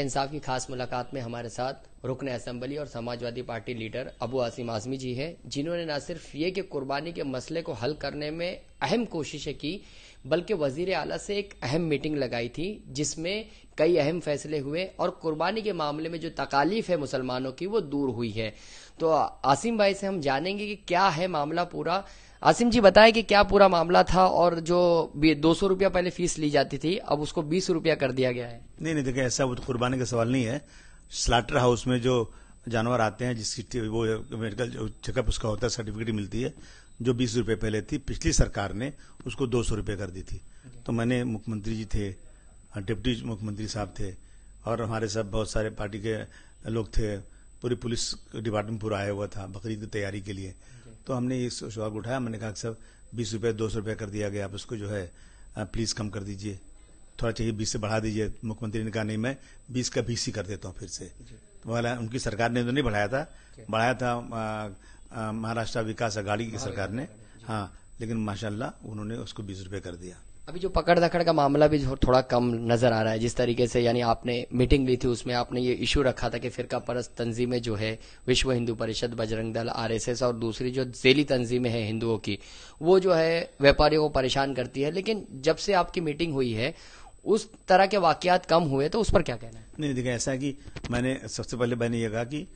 इंसाफ की खास मुलाकात में हमारे साथ रुकन असम्बली और समाजवादी पार्टी लीडर अबू आसिम आजमी जी है, जिन्होंने न सिर्फ़ ये कि कुर्बानी के मसले को हल करने में अहम कोशिशें की बल्कि वज़ीर आला से एक अहम मीटिंग लगाई थी, जिसमें कई अहम फैसले हुए और कुर्बानी के मामले में जो तकालीफ है मुसलमानों की, वो दूर हुई है। तो आसिम भाई से हम जानेंगे कि क्या है मामला पूरा। आसिम जी बताएँ कि क्या पूरा मामला था और जो दो सौ रुपया पहले फ़ीस ली जाती थी, अब उसको बीस रुपया कर दिया गया है। नहीं नहीं, देखिए, ऐसा वो तो कुर्बानी का सवाल नहीं है। स्लाटर हाउस में जो जानवर आते हैं, जिसकी वो मेडिकल चेकअप उसका होता है, सर्टिफिकेट मिलती है जो बीस रुपए पहले थी पिछली सरकार ने उसको दो सौ रुपये कर दी थी। तो मैंने मुख्यमंत्री जी थे डिप्टी मुख्यमंत्री साहब थे और हमारे साथ बहुत सारे पार्टी के लोग थे पूरी पुलिस डिपार्टमेंट पूरा आया हुआ था बकरीद की तैयारी के लिए। तो हमने ये सवाल उठाया मैंने कहा कि सर बीस रुपये दो सौ रुपये कर दिया गया आप उसको जो है प्लीज़ कम कर दीजिए। थोड़ा चाहिए बीस से बढ़ा दीजिए। मुख्यमंत्री ने कहा नहीं मैं बीस का बीस ही कर देता हूँ फिर से। तो वाला उनकी सरकार ने तो नहीं बढ़ाया था। बढ़ाया था महाराष्ट्र विकास अघाड़ी की सरकार ने हाँ लेकिन माशाल्लाह उन्होंने उसको बीस रुपये कर दिया। अभी जो पकड़ दकड़ का मामला भी थोड़ा कम नज़र आ रहा है जिस तरीके से यानी आपने मीटिंग ली थी उसमें आपने ये इशू रखा था कि फिरका परस्त तंजीमें जो है विश्व हिंदू परिषद बजरंग दल आरएसएस और दूसरी जो जेली तंजीमें हैं हिंदुओं की वो जो है व्यापारियों को परेशान करती है। लेकिन जब से आपकी मीटिंग हुई है उस तरह के वाकयात कम हुए तो उस पर क्या कहना है? नहीं देखिए ऐसा है कि मैंने सबसे पहले मैंने ये कहा कि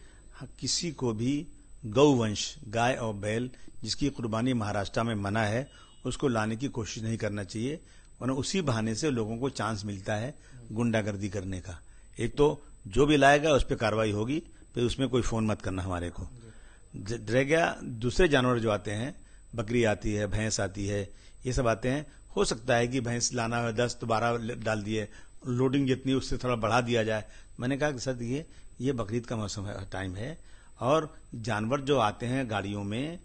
किसी को भी गौवंश, गाय और बैल, जिसकी कुर्बानी महाराष्ट्र में मना है, उसको लाने की कोशिश नहीं करना चाहिए, वरना उसी बहाने से लोगों को चांस मिलता है गुंडागर्दी करने का। एक तो जो भी लाएगा उस पर कार्रवाई होगी, फिर उसमें कोई फ़ोन मत करना हमारे को। रह गया, दूसरे जानवर जो आते हैं, बकरी आती है, भैंस आती है, ये सब आते हैं, हो सकता है कि भैंस लाना है, दस तो बारह डाल दिए, लोडिंग जितनी उससे थोड़ा बढ़ा दिया जाए। मैंने कहा कि सर, ये ये बकरीद का मौसम है, टाइम है और जानवर जो आते हैं गाड़ियों में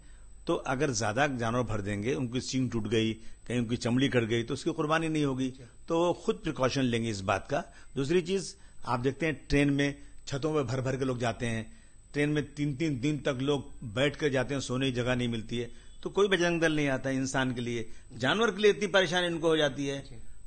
तो अगर ज़्यादा जानवर भर देंगे उनकी सींग टूट गई कहीं उनकी चमड़ी कट गई तो उसकी कुर्बानी नहीं होगी। तो वो खुद प्रिकॉशन लेंगे इस बात का। दूसरी चीज़ आप देखते हैं ट्रेन में छतों पर भर भर के लोग जाते हैं। ट्रेन में तीन तीन दिन तक लोग बैठ कर जाते हैं सोने की जगह नहीं मिलती है। तो कोई बजरंग दल नहीं आता इंसान के लिए। जानवर के लिए इतनी परेशानी इनको हो जाती है।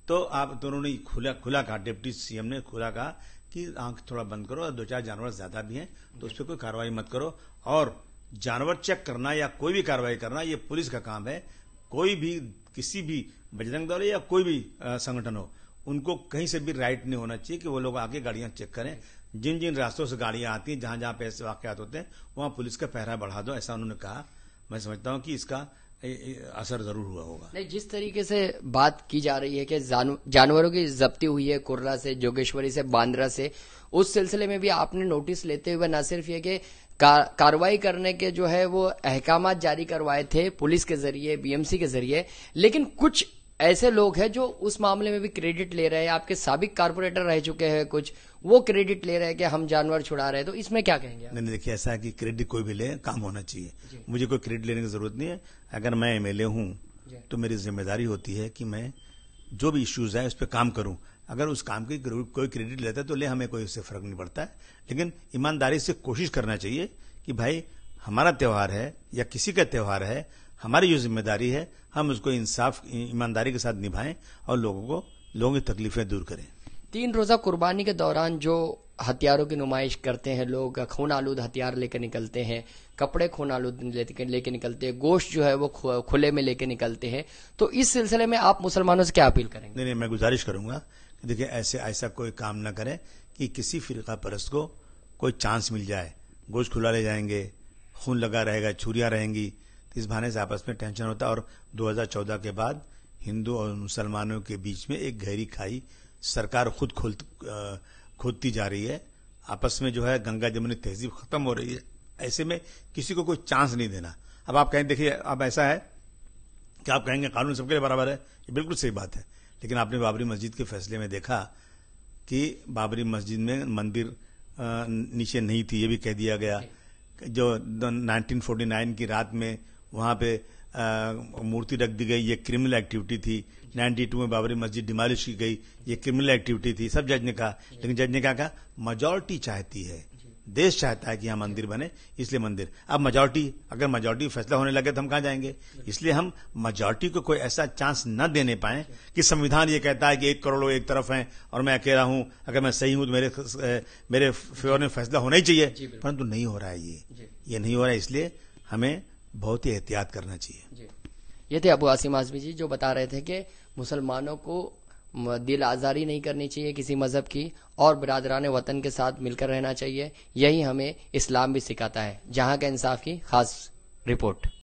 तो आप दोनों ने खुला खुला कहा डिप्टी सीएम ने खुला कहा कि आँख थोड़ा बंद करो दो चार जानवर ज़्यादा भी हैं तो उस पर कोई कार्रवाई मत करो। और जानवर चेक करना या कोई भी कार्रवाई करना, ये पुलिस का काम है। कोई भी, किसी भी बजरंग दल या कोई भी संगठन हो, उनको कहीं से भी राइट नहीं होना चाहिए कि वो लोग आगे गाड़ियाँ चेक करें। जिन जिन रास्तों से गाड़ियाँ आती हैं जहाँ जहाँ पे ऐसे वाकत होते हैं, वहाँ पुलिस का पहरा बढ़ा दो, ऐसा उन्होंने कहा। मैं समझता हूँ कि इसका असर ज़रूर हुआ होगा। नहीं, जिस तरीके से बात की जा रही है कि जानवरों की जब्ती हुई है कुर्रा से, जोगेश्वरी से, बांद्रा से, उस सिलसिले में भी आपने नोटिस लेते हुए न सिर्फ़ ये कि कार्रवाई करने के जो है वो अहकाम जारी करवाए थे पुलिस के ज़रिए, बीएमसी के ज़रिए, लेकिन कुछ ऐसे लोग हैं जो उस मामले में भी क्रेडिट ले रहे हैं आपके सबक कारपोरेटर रह चुके हैं कुछ वो क्रेडिट ले रहे हैं कि हम जानवर छुड़ा रहे हैं तो इसमें क्या कहेंगे नहीं नहीं देखिए ऐसा है कि क्रेडिट कोई भी ले काम होना चाहिए। मुझे कोई क्रेडिट लेने की ज़रूरत नहीं है। अगर मैं एमएलए हूँ तो मेरी ज़िम्मेदारी होती है कि मैं जो भी इश्यूज़ है उस पर काम करूँ। अगर उस काम की कोई क्रेडिट लेता है तो ले हमें कोई उससे फ़र्क नहीं पड़ता है। लेकिन ईमानदारी से कोशिश करना चाहिए कि भाई हमारा त्यौहार है या किसी का त्यौहार है हमारी जो ज़िम्मेदारी है हम उसको इंसाफ ईमानदारी के साथ निभाएँ और लोगों को लोगों की तकलीफें दूर करें। तीन रोजा कुर्बानी के दौरान जो हथियारों की नुमाइश करते हैं लोग खून आलूद हथियार लेकर निकलते हैं कपड़े खून आलूद लेके निकलते हैं गोश्त जो है वो खुले में लेके निकलते हैं तो इस सिलसिले में आप मुसलमानों से क्या अपील करेंगे? नहीं नहीं मैं गुजारिश करूँगा देखिए ऐसे ऐसा कोई काम न करें कि किसी फिरका परस्त को कोई चांस मिल जाए। गोश्त खुला ले जाएँगे खून लगा रहेगा छुरियाँ रहेंगी इस बहाने से आपस में टेंशन होता और 2014 के बाद हिंदू और मुसलमानों के बीच में एक गहरी खाई सरकार खुद खोल खोदती जा रही है। आपस में जो है गंगा जमुनी तहजीब खत्म हो रही है। ऐसे में किसी को कोई चांस नहीं देना। अब आप कहें, देखिए, अब ऐसा है कि आप कहेंगे कानून सबके लिए बराबर है, ये बिल्कुल सही बात है। लेकिन आपने बाबरी मस्जिद के फैसले में देखा कि बाबरी मस्जिद में मंदिर नीचे नहीं थी, ये भी कह दिया गया। जो 1949 की रात में वहाँ पे मूर्ति रख दी गई ये क्रिमिनल एक्टिविटी थी। 92 में बाबरी मस्जिद डिमालिश की गई ये क्रिमिनल एक्टिविटी थी। सब जज ने कहा लेकिन जज ने क्या कहा मेजोरिटी चाहती है। देश चाहता है कि यहाँ मंदिर बने इसलिए मंदिर। अब मेजोरिटी अगर मेजोरिटी फैसला होने लगे तो हम कहाँ जाएँगे? इसलिए हम मेजोरिटी को कोई ऐसा चांस न देने पाए कि संविधान ये कहता है कि एक करोड़ लोग एक तरफ़ हैं और मैं अकेला हूँ अगर मैं सही हूँ तो मेरे मेरे फेवर में फैसला होना ही चाहिए। परंतु नहीं हो रहा है ये। ये नहीं हो रहा है इसलिए हमें बहुत ही एहतियात करना चाहिए। ये थे अबू आसिम आजमी जी, जो बता रहे थे कि मुसलमानों को दिल आजारी नहीं करनी चाहिए किसी मज़हब की, और बरदरान वतन के साथ मिलकर रहना चाहिए। यही हमें इस्लाम भी सिखाता है, जहाँ का इंसाफ की खास रिपोर्ट।